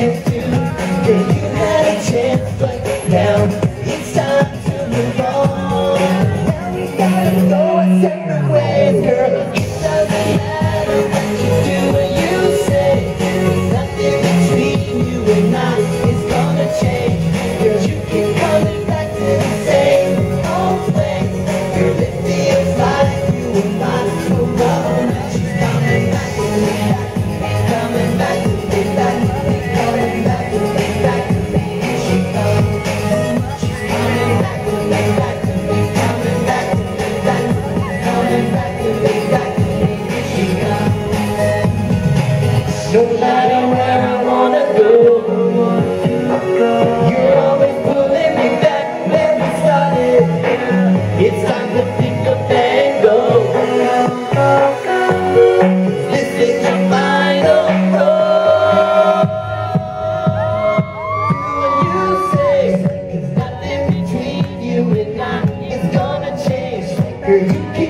It's You.